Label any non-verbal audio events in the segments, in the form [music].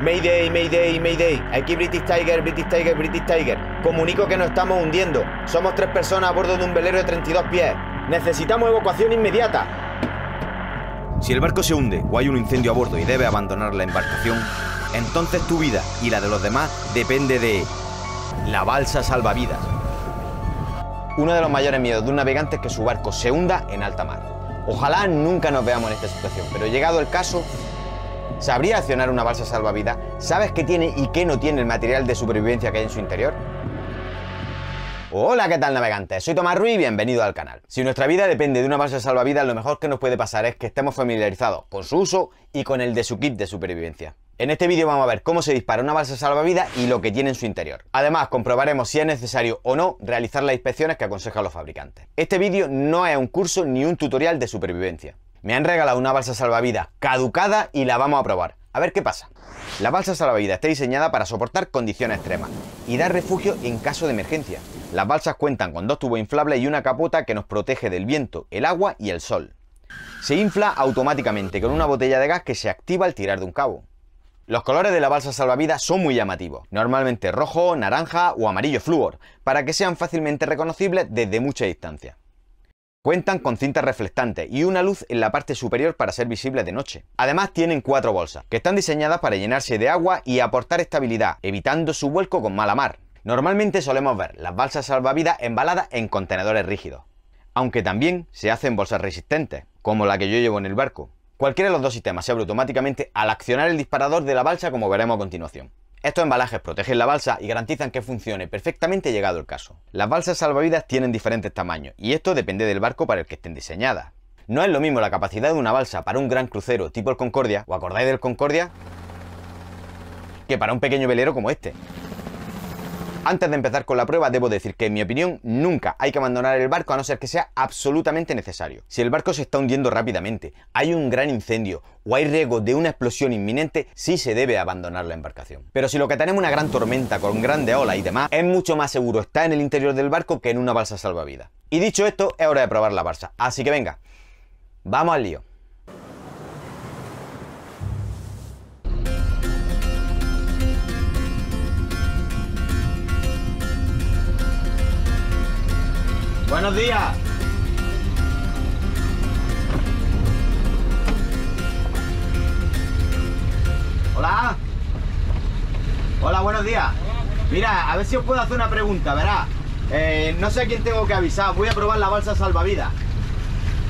Mayday, Mayday, Mayday. Aquí British Tiger, British Tiger, British Tiger. Comunico que nos estamos hundiendo. Somos tres personas a bordo de un velero de 32 pies. Necesitamos evacuación inmediata. Si el barco se hunde o hay un incendio a bordo y debe abandonar la embarcación, entonces tu vida y la de los demás depende de la balsa salvavidas. Uno de los mayores miedos de un navegante es que su barco se hunda en alta mar. Ojalá nunca nos veamos en esta situación, pero llegado el caso, ¿sabría accionar una balsa salvavidas? ¿Sabes qué tiene y qué no tiene el material de supervivencia que hay en su interior? Hola, ¿qué tal navegantes? Soy Tomás Ruiz y bienvenido al canal. Si nuestra vida depende de una balsa salvavidas, lo mejor que nos puede pasar es que estemos familiarizados con su uso y con el de su kit de supervivencia. En este vídeo vamos a ver cómo se dispara una balsa salvavidas y lo que tiene en su interior. Además, comprobaremos si es necesario o no realizar las inspecciones que aconsejan los fabricantes. Este vídeo no es un curso ni un tutorial de supervivencia. Me han regalado una balsa salvavidas caducada y la vamos a probar. A ver qué pasa. La balsa salvavidas está diseñada para soportar condiciones extremas y dar refugio en caso de emergencia. Las balsas cuentan con dos tubos inflables y una capota que nos protege del viento, el agua y el sol. Se infla automáticamente con una botella de gas que se activa al tirar de un cabo. Los colores de la balsa salvavidas son muy llamativos, normalmente rojo, naranja o amarillo flúor, para que sean fácilmente reconocibles desde mucha distancia. Cuentan con cintas reflectantes y una luz en la parte superior para ser visibles de noche. Además tienen cuatro bolsas, que están diseñadas para llenarse de agua y aportar estabilidad, evitando su vuelco con mala mar. Normalmente solemos ver las balsas salvavidas embaladas en contenedores rígidos, aunque también se hacen bolsas resistentes, como la que yo llevo en el barco. Cualquiera de los dos sistemas se abre automáticamente al accionar el disparador de la balsa como veremos a continuación. Estos embalajes protegen la balsa y garantizan que funcione perfectamente llegado el caso. Las balsas salvavidas tienen diferentes tamaños y esto depende del barco para el que estén diseñadas. No es lo mismo la capacidad de una balsa para un gran crucero tipo el Concordia, o acordáis del Concordia, que para un pequeño velero como este. Antes de empezar con la prueba, debo decir que en mi opinión nunca hay que abandonar el barco a no ser que sea absolutamente necesario. Si el barco se está hundiendo rápidamente, hay un gran incendio o hay riesgo de una explosión inminente, sí se debe abandonar la embarcación. Pero si lo que tenemos una gran tormenta con grande ola y demás, es mucho más seguro estar en el interior del barco que en una balsa salvavidas. Y dicho esto, es hora de probar la balsa. Así que venga, vamos al lío. Buenos días. Hola. Hola, buenos días. Mira, a ver si os puedo hacer una pregunta, verá. Eh, no sé a quién tengo que avisar. Voy a probar la balsa salvavidas.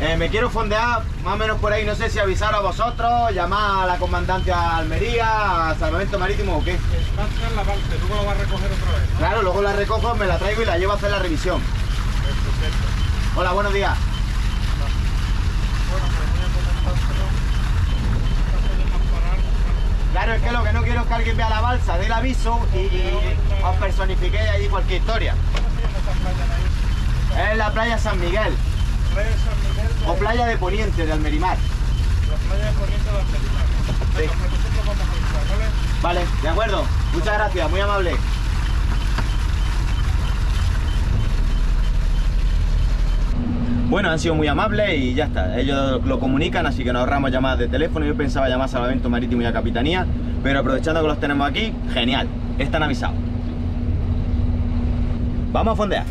Eh, me quiero fondear más o menos por ahí. No sé si avisar a vosotros, llamar a la comandancia Almería, a Salvamento Marítimo o qué. Está en la balsa, luego la vas a recoger otra vez. ¿no? Claro, luego la recojo, me la traigo y la llevo a hacer la revisión. Hola, buenos días. Claro, es que lo que no quiero es que alguien vea la balsa, dé el aviso y, os personifiquéis ahí cualquier historia. Es la playa San Miguel o playa de Poniente de Almerimar. La playa de Corriente de Almerimar. Vale, de acuerdo. Muchas gracias, muy amable. Bueno, han sido muy amables y ya está. Ellos lo comunican, así que nos ahorramos llamadas de teléfono. Yo pensaba llamar a Salvamento Marítimo y a Capitanía, pero aprovechando que los tenemos aquí, genial. Están avisados. Vamos a fondear.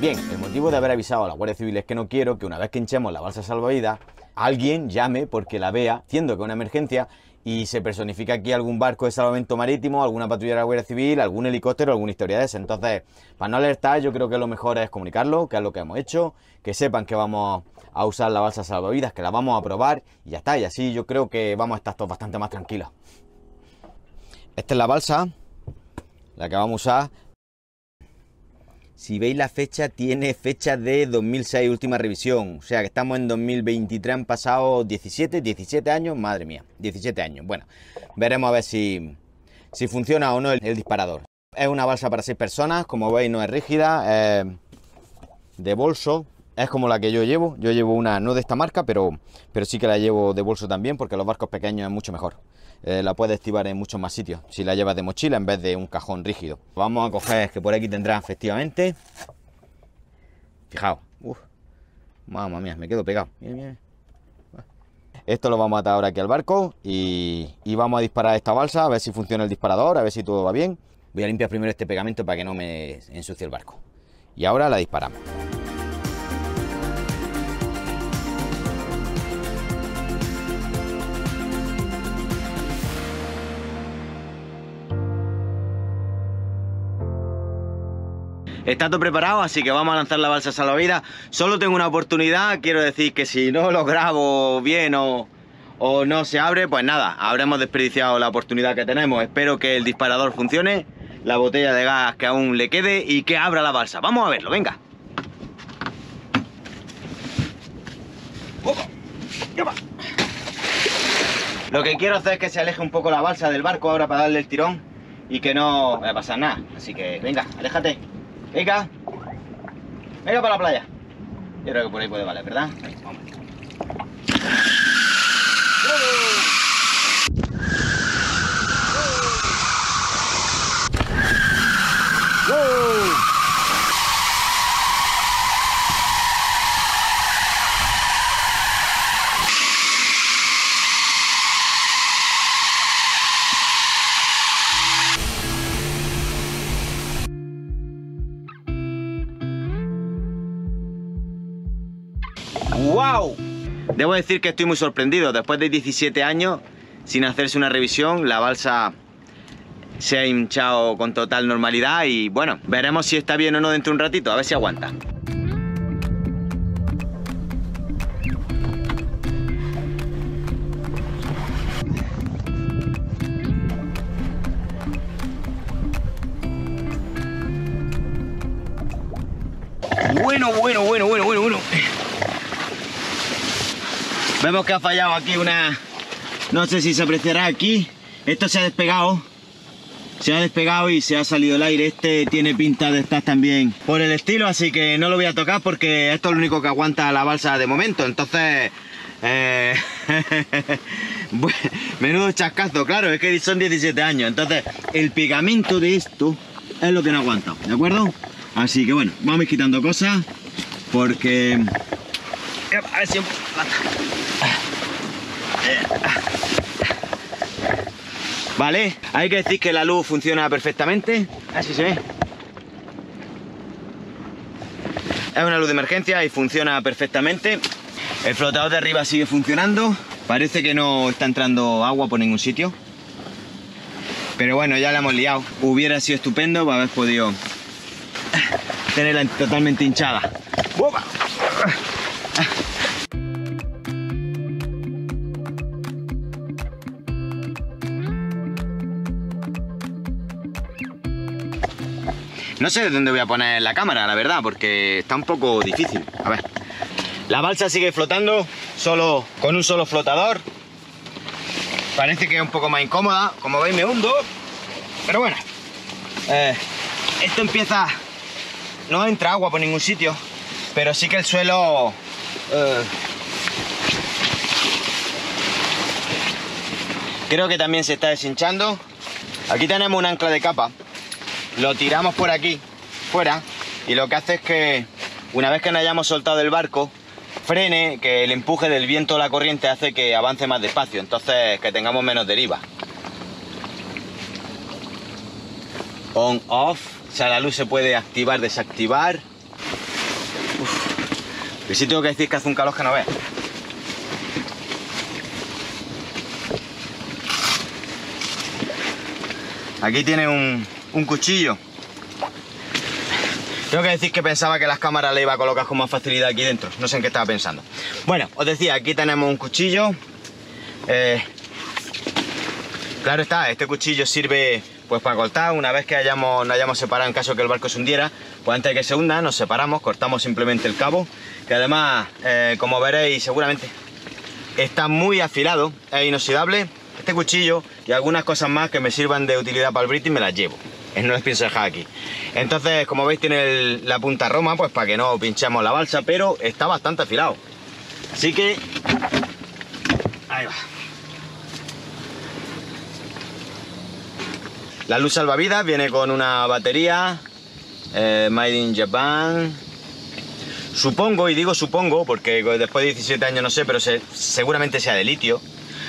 Bien, el motivo de haber avisado a la Guardia Civil es que no quiero que una vez que hinchemos la balsa salvavidas, alguien llame porque la vea, siendo que es una emergencia, y se personifica aquí algún barco de salvamento marítimo, alguna patrulla de la Guardia Civil, algún helicóptero, alguna historia de esa. Entonces, para no alertar, yo creo que lo mejor es comunicarlo, que es lo que hemos hecho, que sepan que vamos a usar la balsa salvavidas, que la vamos a probar, y ya está. Y así yo creo que vamos a estar todos bastante más tranquilos. Esta es la balsa, la que vamos a usar. Si veis la fecha, tiene fecha de 2006, última revisión. O sea que estamos en 2023, han pasado 17, 17 años, madre mía, 17 años. Bueno, veremos a ver si, si funciona o no el, el disparador. Es una balsa para 6 personas, como veis no es rígida, es de bolso. Es como la que yo llevo. Yo llevo una no de esta marca, pero, pero sí que la llevo de bolso también, porque los barcos pequeños es mucho mejor. eh, la puedes activar en muchos más sitios si la llevas de mochila en vez de un cajón rígido. Vamos a coger, que por aquí tendrá efectivamente. Fijaos, uf, mamma mía, me quedo pegado. Mira, mira. Esto lo vamos a atar ahora aquí al barco y, y vamos a disparar esta balsa a ver si funciona el disparador, a ver si todo va bien. Voy a limpiar primero este pegamento para que no me ensucie el barco. Y ahora la disparamos. Está todo preparado, así que vamos a lanzar la balsa salvavidas. Solo tengo una oportunidad, quiero decir que si no lo grabo bien o, o no se abre, pues nada, habremos desperdiciado la oportunidad que tenemos. Espero que el disparador funcione, la botella de gas que aún le quede y que abra la balsa. Vamos a verlo, venga. Lo que quiero hacer es que se aleje un poco la balsa del barco ahora para darle el tirón y que no vaya a pasar nada. Así que venga, aléjate. Venga. Venga para la playa. Yo creo que por ahí puede valer, ¿verdad? Venga, vamos. Debo decir que estoy muy sorprendido. Después de 17 años, sin hacerse una revisión, la balsa se ha hinchado con total normalidad y bueno, veremos si está bien o no dentro de un ratito, a ver si aguanta. Bueno, bueno, bueno, bueno, bueno, bueno. Vemos que ha fallado aquí una... No sé si se apreciará aquí. Esto se ha despegado. Se ha despegado y se ha salido el aire. Este tiene pinta de estar también por el estilo, así que no lo voy a tocar porque esto es lo único que aguanta la balsa de momento. Entonces... Eh... [laughs] Menudo chascazo, claro, es que son 17 años. Entonces, el pegamento de esto es lo que no aguanta, ¿de acuerdo? Así que bueno, vamos quitando cosas porque... A ver si... Vale, hay que decir que la luz funciona perfectamente. Así se ve. Es una luz de emergencia y funciona perfectamente. El flotador de arriba sigue funcionando. Parece que no está entrando agua por ningún sitio. Pero bueno, ya la hemos liado. Hubiera sido estupendo para haber podido tenerla totalmente hinchada. No sé de dónde voy a poner la cámara, la verdad, porque está un poco difícil. A ver. La balsa sigue flotando, solo con un solo flotador. Parece que es un poco más incómoda. Como veis, me hundo. Pero bueno. Eh, esto empieza... No entra agua por ningún sitio, pero sí que el suelo... eh, creo que también se está deshinchando. Aquí tenemos un ancla de capa lo tiramos por aquí, fuera, y lo que hace es que una vez que nos hayamos soltado del barco, frene, que el empuje del viento o la corriente hace que avance más despacio, entonces que tengamos menos deriva. On, off, o sea, la luz se puede activar, desactivar. Y sí tengo que decir que hace un calor que no veas. Aquí tiene un, un cuchillo. Tengo que decir que pensaba que las cámaras le iba a colocar con más facilidad aquí dentro. No sé en qué estaba pensando. Bueno, os decía, aquí tenemos un cuchillo. Eh, claro está, este cuchillo sirve pues para cortar. Una vez que hayamos, nos hayamos separado en caso que el barco se hundiera, pues antes de que se hunda nos separamos, cortamos simplemente el cabo. Que además, eh, como veréis seguramente, está muy afilado, es inoxidable. Este cuchillo y algunas cosas más que me sirvan de utilidad para el British me las llevo. [laughs] No las pienso dejar aquí. Entonces, como veis, tiene la punta roma, pues para que no pinchemos la balsa, pero está bastante afilado. Así que... Ahí va. La luz salvavidas viene con una batería eh, Made in Japan. Supongo, y digo supongo, porque después de 17 años no sé, pero se- seguramente sea de litio.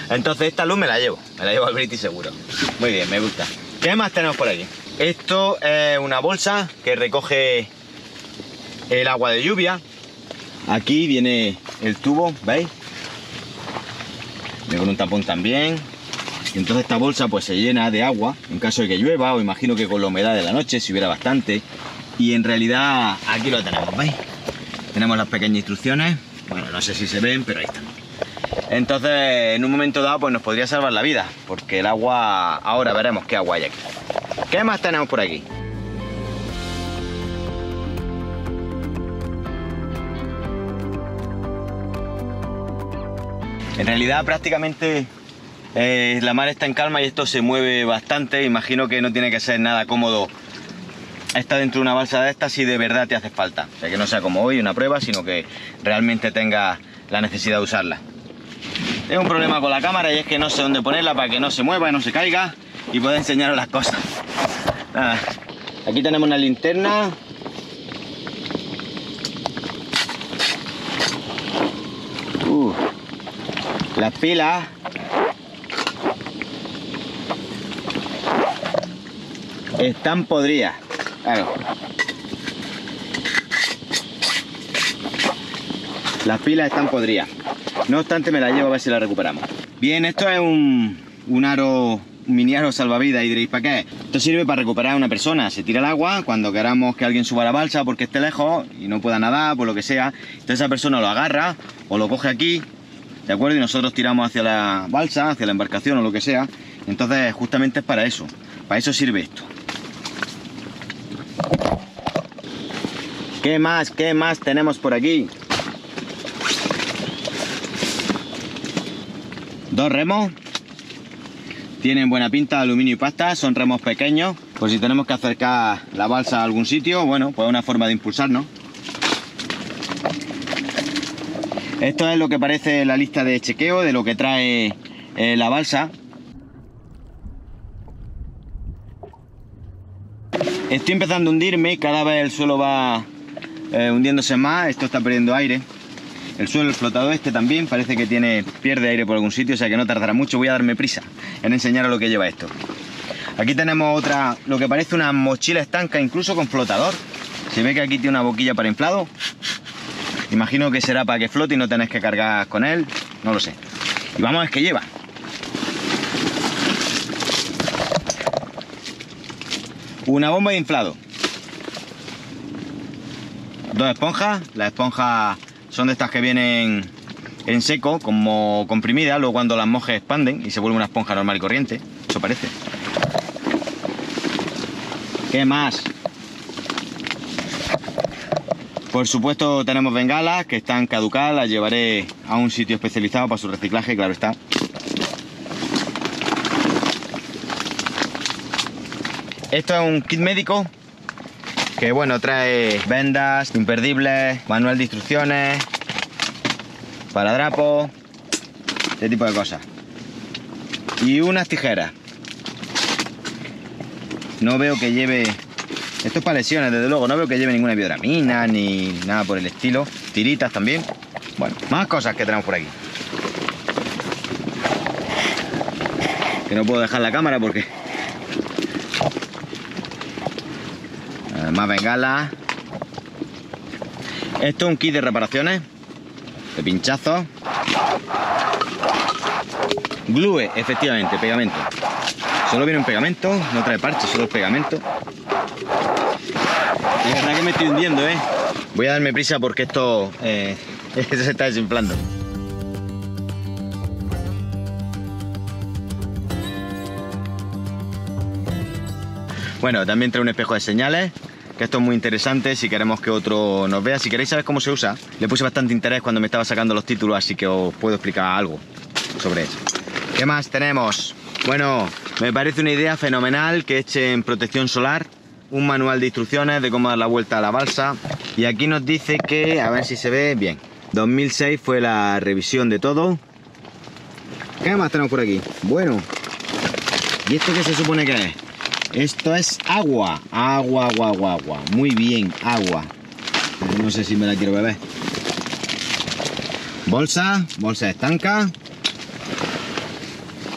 Entonces esta luz me la llevo, me la llevo al British seguro. Muy bien, me gusta. ¿Qué más tenemos por aquí? Esto es una bolsa que recoge el agua de lluvia. Aquí viene el tubo, ¿veis? Viene con un tapón también. Y entonces esta bolsa pues se llena de agua en caso de que llueva o imagino que con la humedad de la noche si hubiera bastante. Y en realidad aquí lo tenemos, ¿veis? Tenemos las pequeñas instrucciones. Bueno, no sé si se ven, pero ahí están. Entonces, en un momento dado, pues nos podría salvar la vida, porque el agua, ahora veremos qué agua hay aquí. ¿Qué más tenemos por aquí? En realidad, prácticamente eh, la mar está en calma y esto se mueve bastante. Imagino que no tiene que ser nada cómodo estar dentro de una balsa de estas si de verdad te hace falta. O sea, que no sea como hoy una prueba, sino que realmente tenga la necesidad de usarla. Tengo un problema con la cámara y es que no sé dónde ponerla para que no se mueva y no se caiga y pueda enseñaros las cosas. Nada. Aquí tenemos una linterna. Uh, las pilas. Están podridas. Claro. Las pilas están podridas. No obstante, me la llevo a ver si la recuperamos. Bien, esto es un, un aro, un mini aro salvavidas y diréis, ¿para qué? Esto sirve para recuperar a una persona. Se tira al agua cuando queramos que alguien suba la balsa porque esté lejos y no pueda nadar, por lo que sea. Entonces esa persona lo agarra o lo coge aquí, ¿de acuerdo? Y nosotros tiramos hacia la balsa, hacia la embarcación o lo que sea. Entonces justamente es para eso. Para eso sirve esto. ¿Qué más? ¿Qué más tenemos por aquí? Dos remos. Tienen buena pinta, aluminio y pasta. Son remos pequeños. Por si tenemos que acercar la balsa a algún sitio, bueno, pues una forma de impulsarnos. Esto es lo que parece la lista de chequeo de lo que trae eh, la balsa. Estoy empezando a hundirme, cada vez el suelo va eh, hundiéndose más, esto está perdiendo aire. El suelo, el flotador este también, parece que tiene pierde aire por algún sitio, o sea que no tardará mucho. Voy a darme prisa en enseñaros lo que lleva esto. Aquí tenemos otra, lo que parece una mochila estanca, incluso con flotador. Se ve que aquí tiene una boquilla para inflado. Imagino que será para que flote y no tenés que cargar con él, no lo sé. Y vamos a ver qué lleva. Una bomba de inflado. Dos esponjas. Las esponjas son de estas que vienen en seco, como comprimidas. Luego cuando las mojes expanden y se vuelve una esponja normal y corriente. Eso parece. ¿Qué más? Por supuesto tenemos bengalas que están caducadas, las llevaré a un sitio especializado para su reciclaje, claro está. Esto es un kit médico que bueno, trae vendas, imperdibles, manual de instrucciones, para drapo, este tipo de cosas. Y unas tijeras. No veo que lleve... Esto es para lesiones, desde luego. No veo que lleve ninguna biodramina ni nada por el estilo. Tiritas también. Bueno, más cosas que tenemos por aquí. Que no puedo dejar la cámara porque... Más bengalas. Esto es un kit de reparaciones. De pinchazos. Glue, efectivamente, pegamento. Solo viene un pegamento, no trae parche, solo el pegamento. Y la verdad que me estoy hundiendo, ¿eh? Voy a darme prisa porque esto eh, [laughs] se está desinflando. Bueno, también trae un espejo de señales, que esto es muy interesante si queremos que otro nos vea. Si queréis saber cómo se usa, le puse bastante interés cuando me estaba sacando los títulos, así que os puedo explicar algo sobre eso. ¿Qué más tenemos? Bueno, me parece una idea fenomenal que echen protección solar, un manual de instrucciones de cómo dar la vuelta a la balsa y aquí nos dice que, a ver si se ve bien, 2006 fue la revisión de todo. ¿Qué más tenemos por aquí? Bueno, ¿y esto qué se supone que es? Esto es agua, agua, agua, agua, agua. Muy bien, agua. No sé si me la quiero beber. Bolsa, bolsa estanca.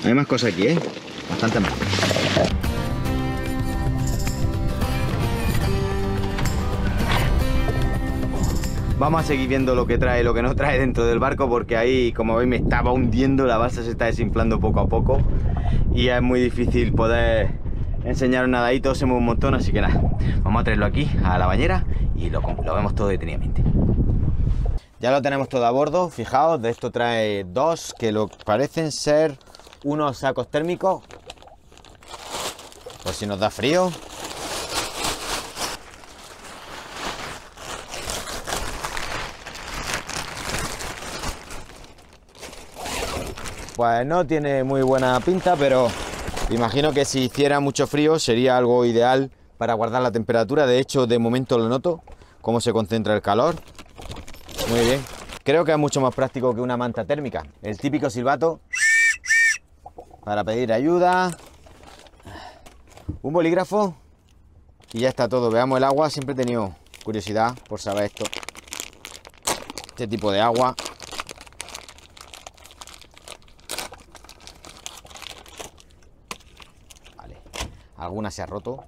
Hay más cosas aquí, ¿eh? Bastante más. Vamos a seguir viendo lo que trae, lo que no trae dentro del barco porque ahí, como veis, me estaba hundiendo, la balsa se está desinflando poco a poco y es muy difícil poder enseñar nada ahí, se mueve un montón, así que nada, vamos a traerlo aquí a la bañera y lo, lo vemos todo detenidamente. Ya lo tenemos todo a bordo, fijaos, de esto trae dos que lo parecen ser unos sacos térmicos, por si nos da frío. Pues no tiene muy buena pinta, pero imagino que si hiciera mucho frío sería algo ideal para guardar la temperatura. De hecho, de momento lo noto, cómo se concentra el calor. Muy bien. Creo que es mucho más práctico que una manta térmica. El típico silbato para pedir ayuda. Un bolígrafo y ya está todo. Veamos el agua. Siempre he tenido curiosidad por saber esto. Este tipo de agua. Alguna se ha roto.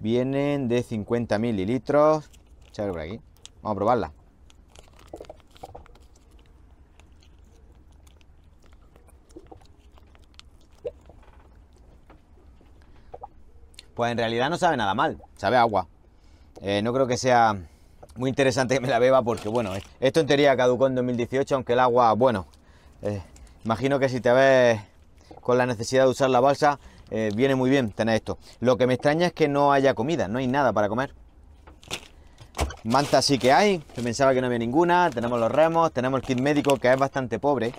Vienen de 50 mililitros. aquí. Vamos a probarla. Pues en realidad no sabe nada mal, sabe agua. Eh, no creo que sea muy interesante que me la beba porque, bueno, esto en teoría caducó en 2018, aunque el agua, bueno, eh, imagino que si te ves con la necesidad de usar la balsa, eh, viene muy bien tener esto. Lo que me extraña es que no haya comida, no hay nada para comer. Manta sí que hay, pensaba que no había ninguna. Tenemos los remos, tenemos el kit médico que es bastante pobre,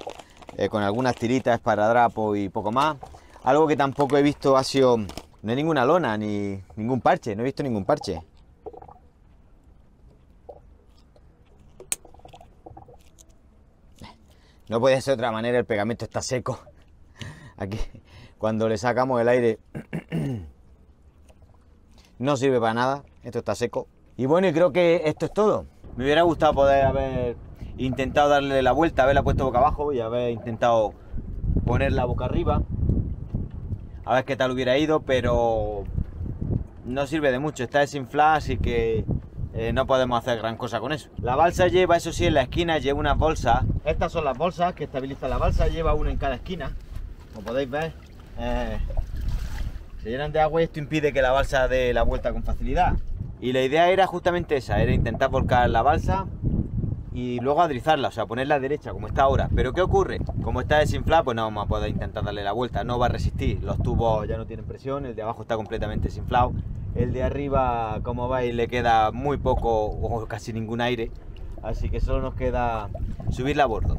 eh, con algunas tiritas para drapo y poco más. Algo que tampoco he visto ha sido, no hay ninguna lona ni ningún parche, no he visto ningún parche. No puede ser de otra manera, el pegamento está seco. [laughs] Aquí, cuando le sacamos el aire [clears throat] no sirve para nada, esto está seco. Y bueno, y creo que esto es todo. Me hubiera gustado poder haber intentado darle la vuelta, haberla puesto boca abajo y haber intentado poner la boca arriba. A ver qué tal hubiera ido, pero no sirve de mucho, está desinflada, así que eh, no podemos hacer gran cosa con eso. La balsa lleva, eso sí, en la esquina lleva unas bolsas. Estas son las bolsas que estabilizan la balsa, lleva una en cada esquina, como podéis ver. Eh, se llenan de agua y esto impide que la balsa dé la vuelta con facilidad. Y la idea era justamente esa, era intentar volcar la balsa y luego adrizarla, o sea, ponerla derecha como está ahora. Pero ¿qué ocurre? Como está desinflada, pues no vamos a poder intentar darle la vuelta, no va a resistir. Los tubos ya no tienen presión, el de abajo está completamente desinflado. El de arriba, como veis, le queda muy poco o casi ningún aire. Así que solo nos queda subirla a bordo.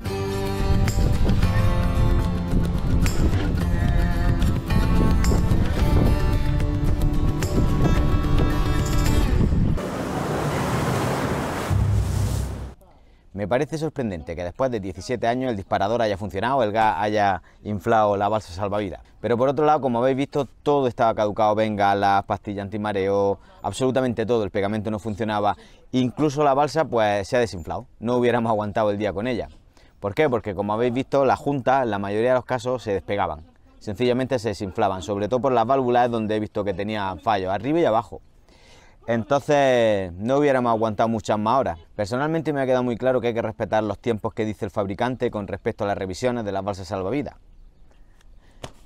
Me parece sorprendente que después de 17 años el disparador haya funcionado, el gas haya inflado la balsa salvavidas. Pero por otro lado, como habéis visto, todo estaba caducado, venga, las pastillas antimareo, absolutamente todo, el pegamento no funcionaba, incluso la balsa pues se ha desinflado, no hubiéramos aguantado el día con ella. ¿Por qué? Porque como habéis visto, las juntas en la mayoría de los casos se despegaban, sencillamente se desinflaban, sobre todo por las válvulas donde he visto que tenía fallos, arriba y abajo. Entonces no hubiéramos aguantado muchas más horas. Personalmente me ha quedado muy claro que hay que respetar los tiempos que dice el fabricante con respecto a las revisiones de las balsas salvavidas.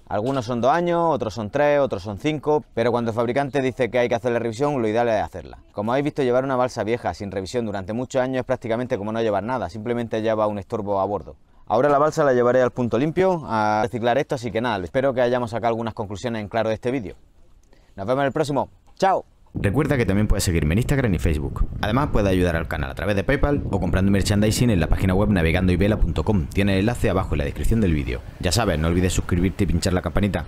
Algunos son dos años, otros son tres, otros son cinco, pero cuando el fabricante dice que hay que hacer la revisión, lo ideal es hacerla. Como habéis visto, llevar una balsa vieja sin revisión durante muchos años es prácticamente como no llevar nada, simplemente lleva un estorbo a bordo. Ahora la balsa la llevaré al punto limpio a reciclar esto, así que nada, espero que hayamos sacado algunas conclusiones en claro de este vídeo. Nos vemos en el próximo. ¡Chao! Recuerda que también puedes seguirme en Instagram y Facebook. Además, puedes ayudar al canal a través de PayPal o comprando merchandising en la página web navegandoyvela.com. Tiene el enlace abajo en la descripción del vídeo. Ya sabes, no olvides suscribirte y pinchar la campanita.